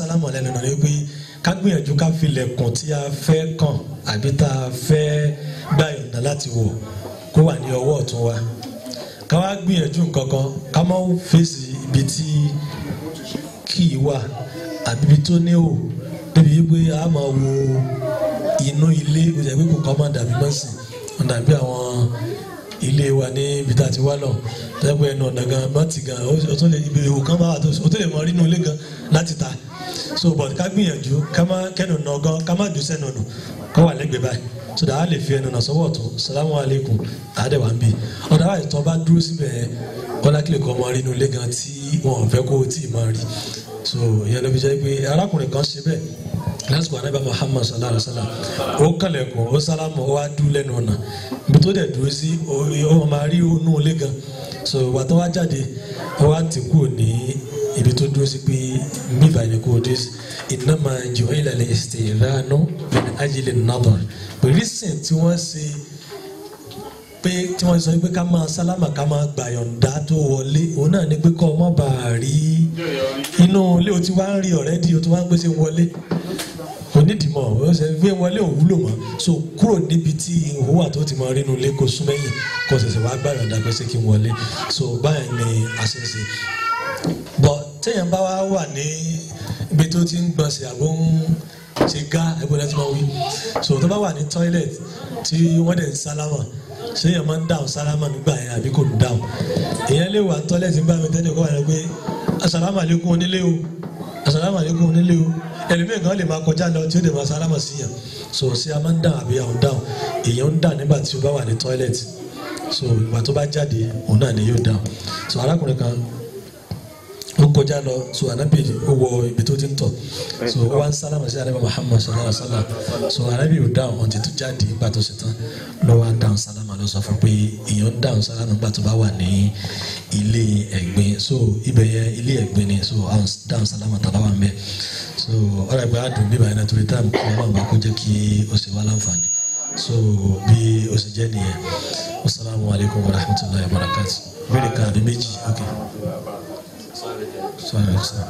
sálámù lẹ́nu náà ni pé ká gbìyànjú ká filẹ̀kùn tí a fẹ́ kàn àbí tá a fẹ́ gbà yọ̀ǹda láti wọ̀ kó wà ní ọwọ́ ọ̀tún wa. Ká wá gbìyànjú nǹkan kan ká má fèsì ibi tí kì wà àbí ibi tó ní o débi wípé a máa wo inú ilé pé kò kọ́ máa dàbí mọ́sìn dàbí àwọn ilé wa ní ibi tá a ti wá lọ. Tẹ́gbẹ́ ẹnu ọ̀nà gan bọ́tì gan ó tún lè ibi ìwò kan bá wà tó tún lè mọ rí ilé gan láti ta. So but ká gbìyànjú ká má kẹ́nu nà gan ká má jù sẹ́nu nù kó wà lẹ́gbẹ̀ẹ́ báyìí. So that lè fi ẹnu nà sọ́wọ́ tó salamu aleykum àádẹ́wà ń bì ọ̀dà wa ìtọ́ bá dúró síbẹ̀ kọ́lákìlẹ̀ kọ́ mọ rí inú ilé gan tí wọn ò fẹ́ kó tí ì máa rí. So ìyẹn ló fi jẹ́ pé arákùnrin kan ṣe bẹ́ẹ̀ lásìkò anábà muhammad sallallahu alaihi wa sallam ó kàlẹ̀kùn ó sálámù ó wá dú lẹ́nu ọ̀nà. Ibi tó dẹ̀ dúró sí ó máa rí inú ilé gan. So ìwà tó wá jáde ó wá ti kúrò ní ibi tó dúró sí pé bíbá ni kò dé innama ju'ila al-istidhanu min ajli an-nadar. Pẹ̀lú sìn tí wọ́n ṣe pé tí wọ́n sọ pé ká máa sálámà ká máa gbàyọ̀ǹda tó wọlé òun náà ni pé kọ́ ọ bàa rí inú ilé. O ti wá ń rí ọ̀rẹ́dì o ti wá ń gbèsè wọlé ó ṣe gbé wọlé òwúlò mọ́. So kúrò níbi tí ìhó wà tó ti mọ rínú ilé kó sún mẹ́yìn kó ṣẹ̀ṣẹ̀ wá gbàyọ̀ǹda pé ṣé kí n wọlé. So báyìí ni a ṣe ń ṣe. Bọ̀ téèyàn bá wá wà ní ibi tó ti ń gbọ̀nsẹ̀ àbó ń ṣe gá ẹgbẹ́ láti máa wí. So tó bá wà ní toilet tí wọ́n dẹ̀ ń sálámà ṣé èèyàn máa ń dáhùn sálámà nígbà yẹn àbí kò ní dáhùn? Èèyàn lè wà ní toilet nígbà mi tẹ́lẹ̀ kó wà ní pé àlékún onílé o àlékún onílé o ẹlòmíì kan lè máa kọjá lọ tí ó lè máa sálámà sí yàn. So ṣé a máa ń dáhùn àbí àwọn dáhùn èèyàn ń dáhùn nígbà tí ó bá wà ní toilet. So ìgbà tó bá jáde òun náà ni yóò dáhùn so arákùnrin kan ó kọjá lọ so anabi ó wọ ibi tó ti ń tọ̀. So ó wá ń sálámà sí anabi muhammad sallallahu alaihi wa sallam so anabi ò dáhùn ọ̀n ti tún jáde nígbà tó ṣe tán wá ń dáhùn sálámà ló sọ fún pé èèyàn ń dáhùn sálámà nígbà tó bá wà ní ilé ẹ̀gbin. So ibẹ̀ yẹn ilé ẹ̀gbin ni so dáhùn sálámà tàbá wà ń bẹ̀ so ọ̀rọ̀ ẹgbẹ́ àdùn bíbá yẹn nítorí táàmù kí wọ́n máa kó jẹ́ kí ó sì wá láǹfààní. So bí ó sì jẹ́ nìyẹn. Wasalaamu alaykum wa rahmatulahi wa barakatuh bẹ́ẹ̀ kan àbí méjì? Ok. Sọ̀rọ̀ sọ̀rọ̀.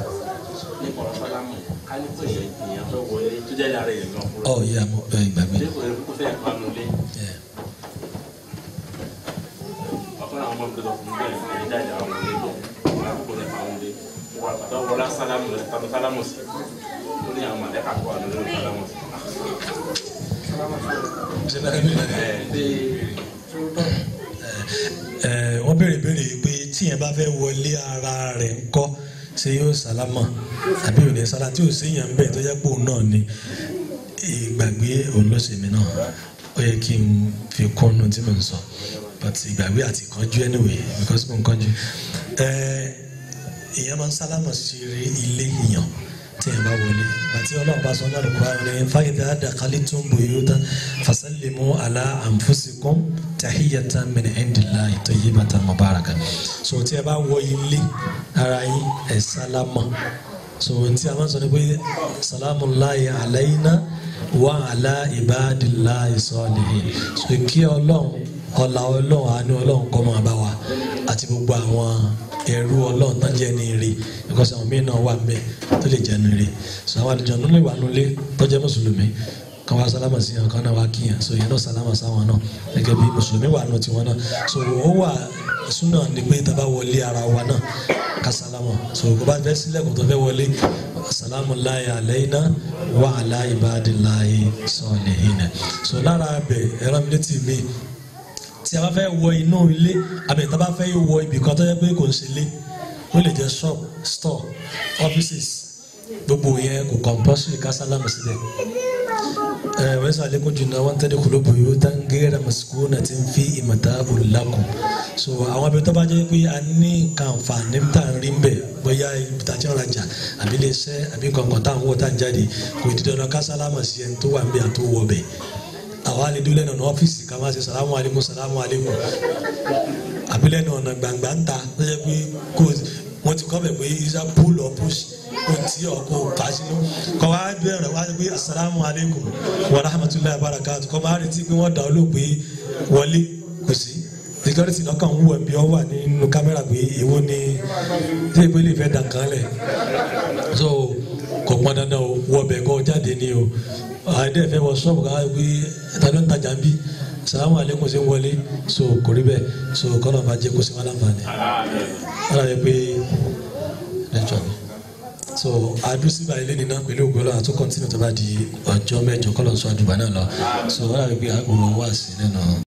nípa ọ̀sálámù ká ní pé èèyàn fẹ́ wọlé tó jẹ́ èèyàn gan ọ fẹ́ panu lé àwọn ọmọ ìgbésọ̀ fún bẹ́ẹ̀ àwọn ọmọ wọlé sálámù sálámù sí ó ní àwọn mọ̀lẹ́kà tó wà lórí sálámù sí. ẹ̀ ṣe ẹ wọ́n béèrè béèrè pé tíyẹn bá fẹ́ wọlé ara rẹ̀ ńkọ́ ṣé yóò sálámà? Àbí òní sálá tí ò séyàn ń bẹ̀ tó jẹ́ pé òun náà ni. Ìgbàgbé òun ló ṣèmi náà. Ó yẹ kí n fi kọ́nu tí mo ń sọ. But ìgbàgbé àti ìkánjú anyway because mo ń kánjú. Ẹ ìyẹn máa ń sálámà sí ilé ìyàn tíyẹn bá wọlé. Àti ọlọ́run bá sọ ní ń bò yóò tán fasalimu ala anfusikum tahiyatan min indillahi tayyibatan mubaraka so tí ẹ bá wọ ilé ara yín ẹ sálámà. So tí a máa sọ ni pé salamu alayhi alayna wa ala ibadillahi salihin. So kí ọlọ́run ọlá ọlọ́run àánú ọlọ́run kó máa bá wa àti gbogbo àwọn ẹrú ọlọ́run tán jẹ́ ní ire because àwọn míín náà wà ń tó lè jẹ́ ní ire. So àwọn àlejò ọ̀nà lè wà nulẹ̀ tó jẹ́ mùsùlùmí kan wá sálámà sí yàn kan náà wá kíyàn so yẹn náà sálámà sáwọn náà gẹ́gẹ́ bí mùsùlùmí wà nù tiwọn náà. So ó wà súnà ní pé tá a wọlé ara wa náà ká sálámà. So kò bá fẹ́ sílẹ̀kùn tó fẹ́ wọlé salamu alayhi alayna wa ala ibadillahi salihina so lára bẹ̀ ẹ̀rọ mi létí mi tí a bá fẹ́ wọ inú ilé àbí tá a bá fẹ́ wọ ibì kan tó yẹ pé kò ń ṣe ilé ó lè jẹ́ shop store offices gbogbo yẹn kò compulsory ká sálámù síbẹ̀ ẹ wọ́n sọ alekun jù náà wọ́n tẹ́lẹ̀ kúló bòyó tá ń gẹ́rẹ́ màsíkò náà ti ń fi ìmọ̀ta olùlàkùn so àwọn abẹ tó bá jẹ́ pé a ní nǹkan àǹfààní tá à ń rí mbẹ̀ bóyá ibi tá a ti ń rajà àbí lè ṣẹ́ àbí kankan tá wọ̀ tá ń jáde kò dídọ̀ náà ká sálámù tó wà ń bẹ̀ àtó wọ̀ bẹ̀ àwa lè dúró lẹ́nu ọ̀nà ọ́fíìsì ká máa ṣe sàlámù aleykum sàlámù aleykum àbí lẹ́nu ọ̀nà gbàngbà ń ta tó jẹ́ pé wọ́n ti kọ́ bẹ̀ pé isa pull or push? Kò tí ọ̀ kò kà sínú kọ́ wá bẹ̀rẹ̀ wá pé asalaamu aleykum wa rahmatulahi wa barakatu kọ́ máa retí pé wọ́n dà ọ́ lò pé wọlé. Kò sí. Security náà kàn ń wù ẹ̀bí ọ wà nínú kámẹ́rà pé èwo ni tí ìpè lè fẹ́ dàn kan lẹ̀? So kò pọn dandan o wọbẹ̀ kọ́ jáde ní o. Àìdẹ́ fẹ́ wọ ṣọ́ọ̀bù ká wí ta ló ń tajà ń bí sàlámù alẹ́kùn sí wọlé. So kò rí so kọ́nà bá jẹ́ kó sí wọn láǹfààní. Ara rẹ pé ẹjọ́ ni. So àdúsíbà ilé nínú pẹ̀lú ògbólọ́ àtún kọ́ntínú tó bá di ọjọ́ mẹ́jọ kọ́lọ́ sọ àdùbà náà lọ. So ara rẹ pé àgbọ̀n wá sí nínú.